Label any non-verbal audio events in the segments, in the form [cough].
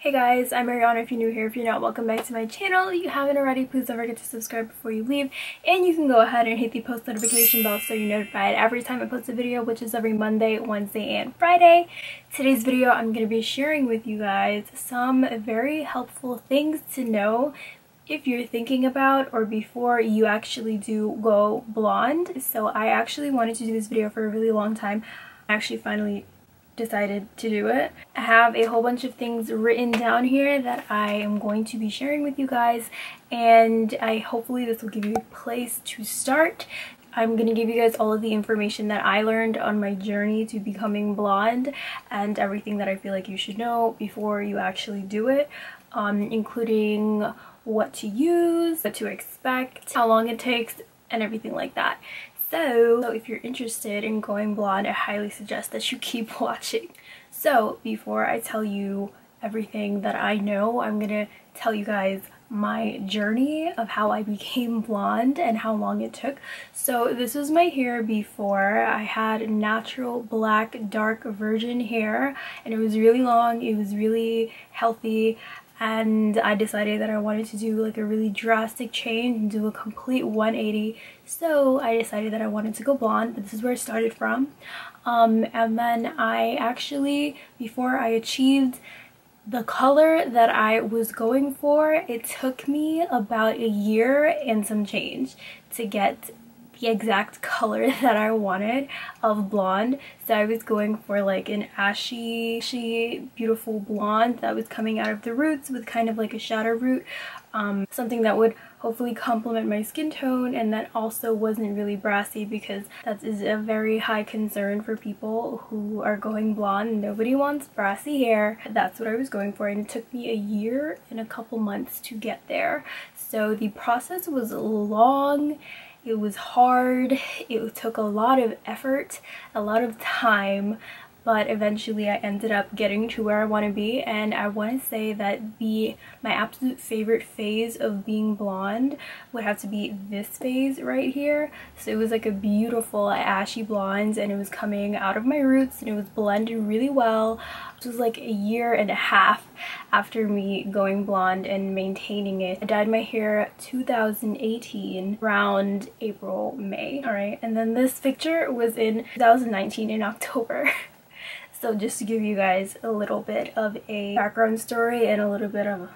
Hey guys, I'm Ariana if you're new here. If you're not, welcome back to my channel. If you haven't already, please don't forget to subscribe before you leave. And you can go ahead and hit the post notification bell so you're notified every time I post a video, which is every Monday, Wednesday, and Friday. Today's video, I'm going to be sharing with you guys some very helpful things to know if you're thinking about or before you actually do go blonde. So I actually wanted to do this video for a really long time. I actually finally decided to do it. I have a whole bunch of things written down here that I am going to be sharing with you guys and I hopefully this will give you a place to start. I'm going to give you guys all of the information that I learned on my journey to becoming blonde and everything that I feel like you should know before you actually do it, um, including what to use, what to expect, how long it takes, and everything like that. So, so if you're interested in going blonde, I highly suggest that you [laughs] keep watching. So before I tell you everything that I know, I'm gonna tell you guys my journey of how I [laughs] became blonde and how long it took. So this was my hair before. I had natural black dark virgin hair and it was really long, it was really healthy and I decided that I wanted to do like a really drastic change and do a complete 180 so I decided that I wanted to go blonde but this is where I started from. Um, and then I actually before I achieved the color that I was going for it took me about a year and some change to get the exact color [laughs] that I wanted of blonde. So I was going for like an ashy, ashy, beautiful blonde that was coming out of the roots with kind of like a shadow root. Um, something that would hopefully complement my skin tone and that also wasn't really brassy because that is a very high concern for people who are going blonde. Nobody wants brassy hair. That's what I was going for and it took me a year and a couple months to get there. So the process was long it was hard, it took a lot of effort, a lot of time, but eventually I ended up getting to where I want to be and I want to say that the my absolute favorite phase of being blonde would have to be this phase right here so it was like a beautiful ashy blonde and it was coming out of my roots and it was blended really well it was like a year and a half after me going blonde and maintaining it. I dyed my hair 2018 around April, May. Alright, and then this picture was in 2019 in October. [laughs] So just to give you guys a little bit of a background story and a little bit of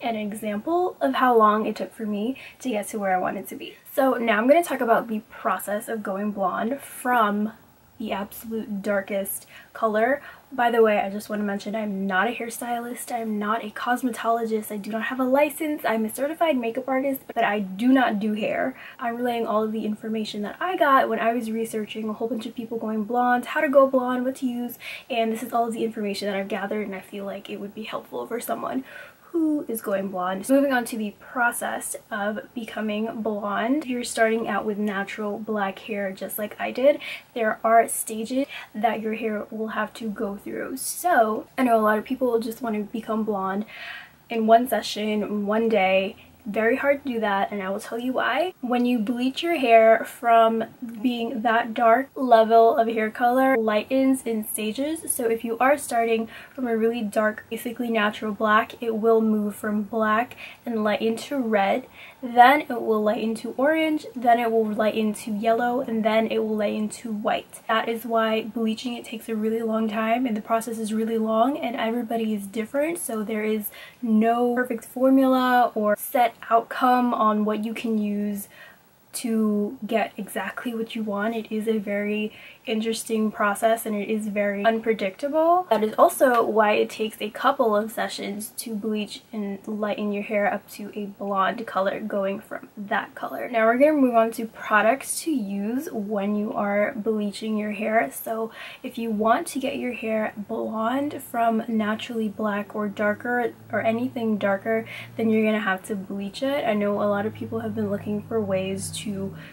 an example of how long it took for me to get to where I wanted to be. So now I'm going to talk about the process of going blonde from the absolute darkest color. By the way, I just want to mention I'm not a hairstylist, I'm not a cosmetologist, I do not have a license, I'm a certified makeup artist, but I do not do hair. I'm relaying all of the information that I got when I was researching a whole bunch of people going blonde, how to go blonde, what to use, and this is all of the information that I've gathered and I feel like it would be helpful for someone who is going blonde. Moving on to the process of becoming blonde. You're starting out with natural black hair just like I did. There are stages that your hair will have to go through. So I know a lot of people just want to become blonde in one session, one day, very hard to do that and I will tell you why. When you bleach your hair from being that dark level of hair color lightens in stages so if you are starting from a really dark basically natural black it will move from black and lighten to red then it will lighten to orange then it will lighten to yellow and then it will lighten to white. That is why bleaching it takes a really long time and the process is really long and everybody is different so there is no perfect formula or set outcome on what you can use to get exactly what you want. It is a very interesting process and it is very unpredictable. That is also why it takes a couple of sessions to bleach and lighten your hair up to a blonde color going from that color. Now we're going to move on to products to use when you are bleaching your hair. So if you want to get your hair blonde from naturally black or darker or anything darker then you're going to have to bleach it. I know a lot of people have been looking for ways to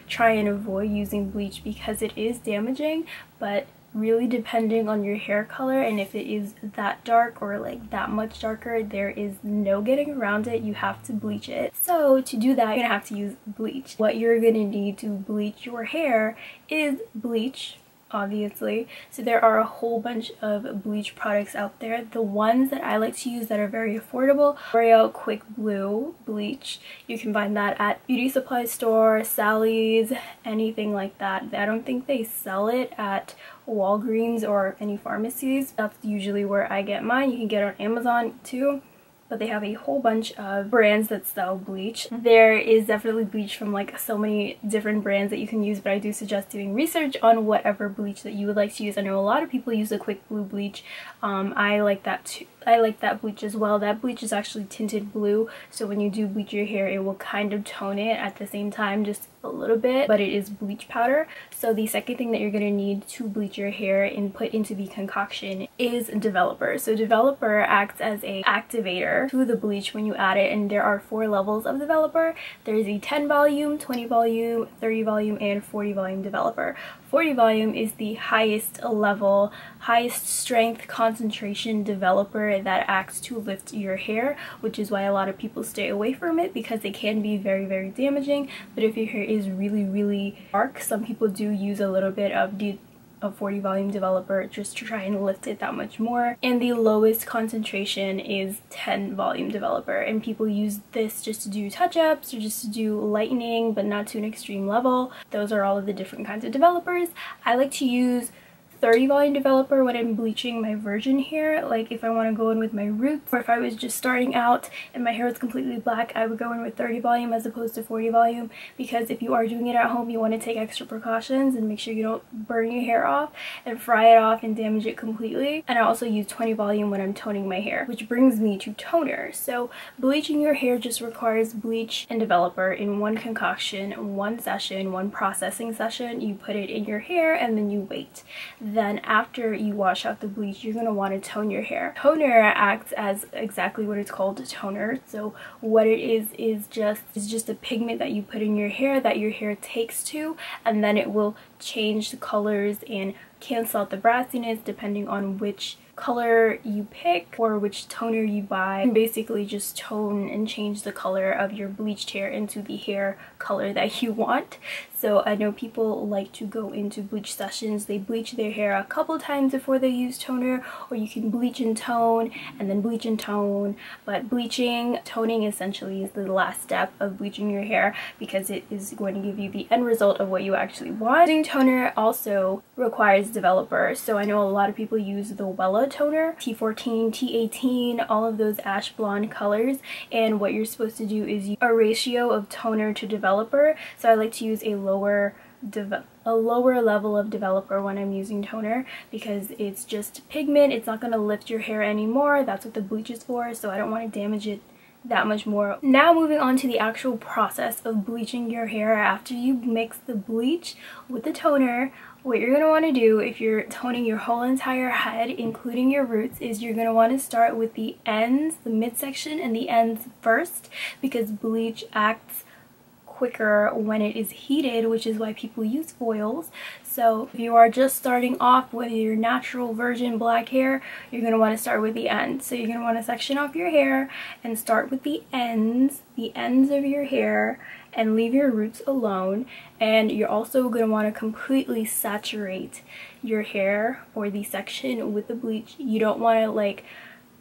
try and avoid using bleach because it is damaging but really depending on your hair color and if it is that dark or like that much darker there is no getting around it. You have to bleach it. So to do that you're gonna have to use bleach. What you're gonna need to bleach your hair is bleach obviously. So there are a whole bunch of bleach products out there. The ones that I like to use that are very affordable, L'Oreal Quick Blue bleach. You can find that at beauty supply store, Sally's, anything like that. I don't think they sell it at Walgreens or any pharmacies. That's usually where I get mine. You can get it on Amazon too but they have a whole bunch of brands that sell bleach. There is definitely bleach from like so many different brands that you can use, but I do suggest doing research on whatever bleach that you would like to use. I know a lot of people use the quick blue bleach. Um, I like that too. I like that bleach as well. That bleach is actually tinted blue, so when you do bleach your hair, it will kind of tone it at the same time, just a little bit, but it is bleach powder. So the second thing that you're going to need to bleach your hair and put into the concoction is developer. So developer acts as a activator to the bleach when you add it, and there are four levels of developer. There's a 10 volume, 20 volume, 30 volume, and 40 volume developer. 40 volume is the highest level, highest strength concentration developer that acts to lift your hair, which is why a lot of people stay away from it because it can be very, very damaging. But if your hair is really, really dark, some people do use a little bit of the a 40 volume developer just to try and lift it that much more. And the lowest concentration is 10 volume developer. And people use this just to do touch-ups or just to do lightening but not to an extreme level. Those are all of the different kinds of developers. I like to use 30 volume developer when I'm bleaching my virgin hair like if I want to go in with my roots or if I was just starting out and my hair was completely black I would go in with 30 volume as opposed to 40 volume. Because if you are doing it at home you want to take extra precautions and make sure you don't burn your hair off and fry it off and damage it completely. And I also use 20 volume when I'm toning my hair which brings me to toner. So bleaching your hair just requires bleach and developer in one concoction one session one processing session. You put it in your hair and then you wait then after you wash out the bleach, you're going to want to tone your hair. Toner acts as exactly what it's called, a toner. So what it is is just is just a pigment that you put in your hair that your hair takes to and then it will change the colors and cancel out the brassiness depending on which color you pick or which toner you buy. And basically just tone and change the color of your bleached hair into the hair color that you want. So I know people like to go into bleach sessions. They bleach their hair a couple times before they use toner or you can bleach and tone and then bleach and tone. But bleaching toning essentially is the last step of bleaching your hair because it is going to give you the end result of what you actually want. Using toner also requires developer. So I know a lot of people use the Wella toner, T14, T18, all of those ash blonde colors. And what you're supposed to do is a ratio of toner to developer. So I like to use a lower a lower level of developer when I'm using toner because it's just pigment. It's not going to lift your hair anymore. That's what the bleach is for. So I don't want to damage it that much more. Now moving on to the actual process of bleaching your hair after you mix the bleach with the toner what you're going to want to do if you're toning your whole entire head, including your roots, is you're going to want to start with the ends, the midsection, and the ends first because bleach acts quicker when it is heated, which is why people use foils. So if you are just starting off with your natural virgin black hair, you're going to want to start with the ends. So you're going to want to section off your hair and start with the ends, the ends of your hair, and leave your roots alone. And you're also going to want to completely saturate your hair or the section with the bleach. You don't want to like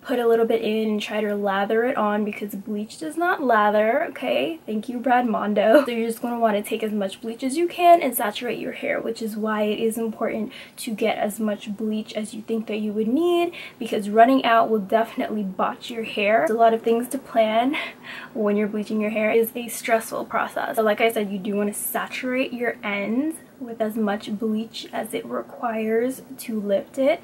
put a little bit in and try to lather it on because bleach does not lather, okay? Thank you, Brad Mondo. So you're just going to want to take as much bleach as you can and saturate your hair, which is why it is important to get as much bleach as you think that you would need because running out will definitely botch your hair. There's a lot of things to plan [laughs] when you're bleaching your hair. is a stressful process. So like I said, you do want to saturate your ends with as much bleach as it requires to lift it.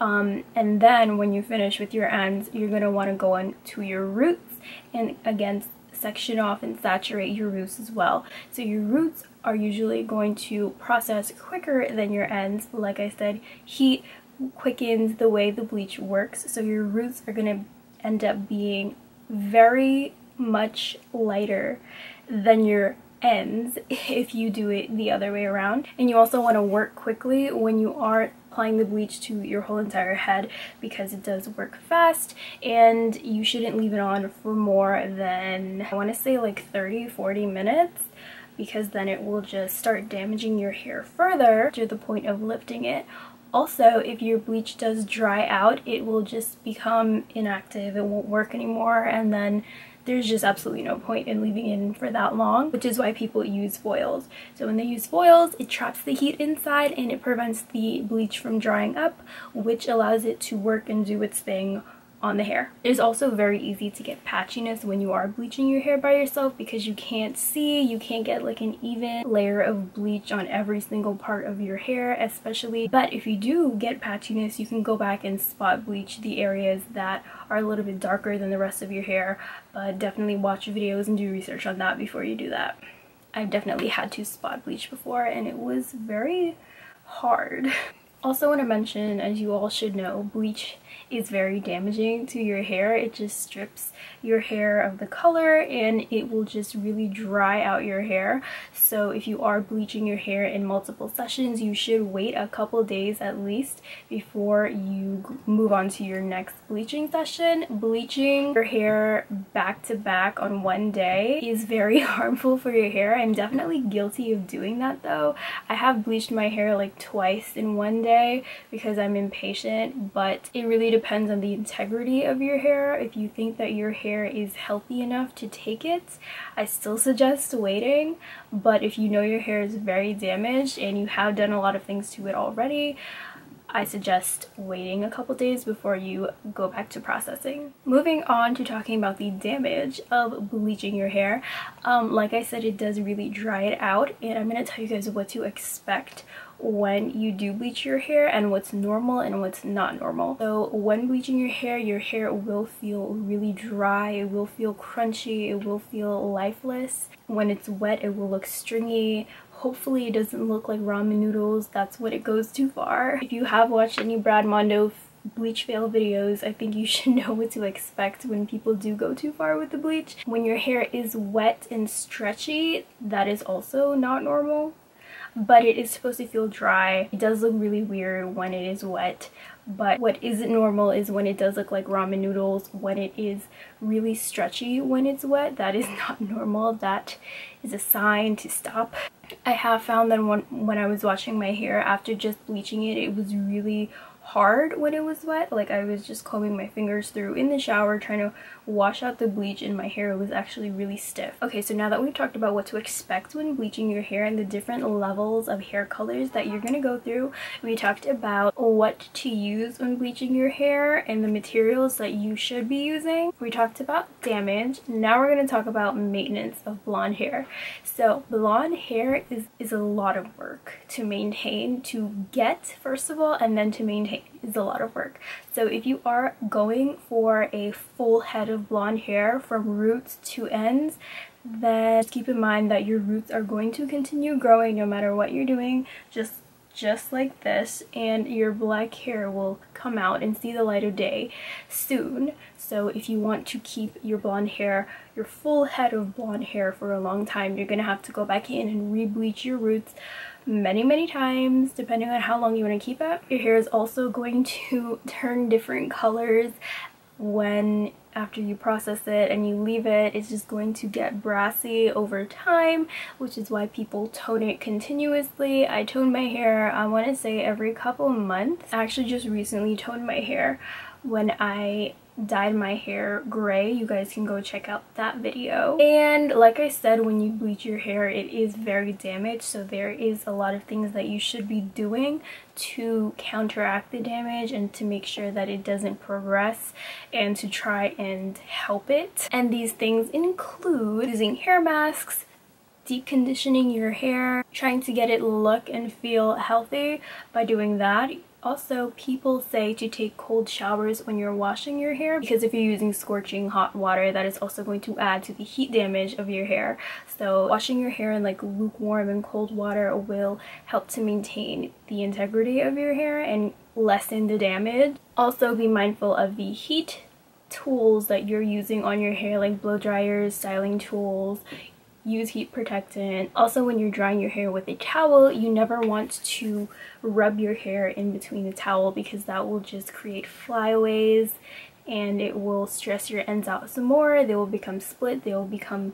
Um, and then when you finish with your ends, you're going to want to go on to your roots and again section off and saturate your roots as well. So your roots are usually going to process quicker than your ends. Like I said, heat quickens the way the bleach works. So your roots are going to end up being very much lighter than your ends [laughs] if you do it the other way around. And you also want to work quickly when you are applying the bleach to your whole entire head because it does work fast and you shouldn't leave it on for more than I want to say like 30 40 minutes because then it will just start damaging your hair further to the point of lifting it. Also, if your bleach does dry out, it will just become inactive, it won't work anymore, and then there's just absolutely no point in leaving it in for that long, which is why people use foils. So when they use foils, it traps the heat inside and it prevents the bleach from drying up, which allows it to work and do its thing on the hair. It is also very easy to get patchiness when you are bleaching your hair by yourself because you can't see, you can't get like an even layer of bleach on every single part of your hair especially. But if you do get patchiness, you can go back and spot bleach the areas that are a little bit darker than the rest of your hair. But definitely watch videos and do research on that before you do that. I've definitely had to spot bleach before and it was very hard. [laughs] Also want to mention, as you all should know, bleach is very damaging to your hair. It just strips your hair of the color and it will just really dry out your hair. So if you are bleaching your hair in multiple sessions, you should wait a couple days at least before you move on to your next bleaching session. Bleaching your hair back to back on one day is very [laughs] harmful for your hair. I'm definitely guilty of doing that though. I have bleached my hair like twice in one day because I'm impatient, but it really depends on the integrity of your hair. If you think that your hair is healthy enough to take it, I still suggest waiting. But if you know your hair is very damaged and you have done a lot of things to it already, I suggest waiting a couple days before you go back to processing. Moving on to talking about the damage of bleaching your hair, um, like I said, it does really dry it out and I'm going to tell you guys what to expect when you do bleach your hair and what's normal and what's not normal. So when bleaching your hair, your hair will feel really dry, it will feel crunchy, it will feel lifeless. When it's wet, it will look stringy, Hopefully it doesn't look like ramen noodles. That's what it goes too far. If you have watched any Brad Mondo bleach fail videos, I think you [laughs] should know what to expect when people do go too far with the bleach. When your hair is wet and stretchy, that is also not normal but it is supposed to feel dry. It does look really weird when it is wet, but what isn't normal is when it does look like ramen noodles, when it is really stretchy when it's wet. That is [laughs] not normal. That is a sign to stop. I have found that when, when I was washing my hair after just bleaching it, it was really hard when it was wet. Like I was just combing my fingers through in the shower trying to wash out the bleach and my hair was actually really stiff. Okay, so now that we've talked about what to expect when bleaching your hair and the different levels of hair colors that you're going to go through, we talked about what to use when bleaching your hair and the materials that you should be using. We talked about damage. Now we're going to talk about maintenance of blonde hair. So blonde hair is, is a lot of work to maintain, to get first of all, and then to maintain is a lot of work. So if you are going for a full head of blonde hair from roots to ends, then keep in mind that your roots are going to continue growing no matter what you're doing, just just like this and your black hair will come out and see the light of day soon so if you want to keep your blonde hair your full head of blonde hair for a long time you're gonna have to go back in and re-bleach your roots many many times depending on how long you want to keep it. Your hair is also going to turn different colors when after you process it and you leave it. It's just going to get brassy over time which is why people tone it continuously. I tone my hair i want to say every couple months. I actually just recently toned my hair when i dyed my hair gray you guys can go check out that video and like i said when you bleach your hair it is very damaged so there is a lot of things that you should be doing to counteract the damage and to make sure that it doesn't progress and to try and help it and these things include using hair masks deep conditioning your hair, trying to get it look and feel healthy by doing that. Also, people say to take cold showers when you're washing your hair because if you're using scorching hot water, that is also going to add to the heat damage of your hair. So washing your hair in like lukewarm and cold water will help to maintain the integrity of your hair and lessen the damage. Also, be mindful of the heat tools that you're using on your hair like blow dryers, styling tools, use heat protectant. Also when you're drying your hair with a towel, you never want to rub your hair in between the towel because that will just create flyaways and it will stress your ends out some more. They will become split, they will become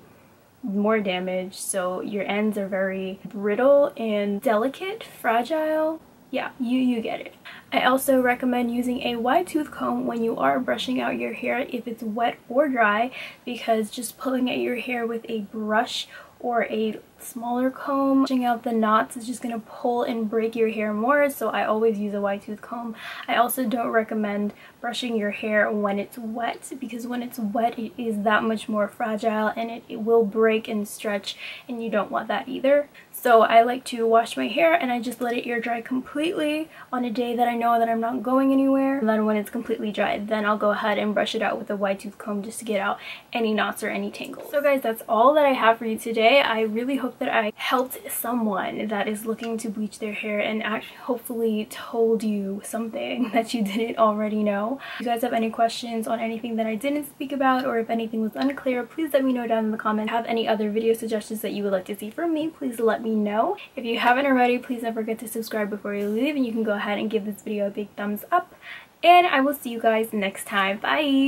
more damaged. so your ends are very brittle and delicate, fragile. Yeah, you, you get it. I also recommend using a wide tooth comb when you are brushing out your hair if it's wet or dry because just pulling at your hair with a brush or a smaller comb. Brushing out the knots is just going to pull and break your hair more so I always use a wide tooth comb. I also don't recommend brushing your hair when it's wet because when it's wet it is that much more fragile and it, it will break and stretch and you don't want that either. So I like to wash my hair and I just let it air dry completely on a day that I know that I'm not going anywhere. And then when it's completely dry, then I'll go ahead and brush it out with a wide tooth comb just to get out any knots or any tangles. So guys, that's all that I have for you today. I really hope that I helped someone that is looking to bleach their hair and actually hopefully told you something [laughs] that you didn't already know. If you guys have any questions on anything that I didn't speak about or if anything was unclear, please let me know down in the comments. Have any other video suggestions that you would like to see from me, please let me know. If you haven't already, please don't forget to subscribe before you leave and you can go ahead and give this video a big thumbs up. And I will see you guys next time. Bye!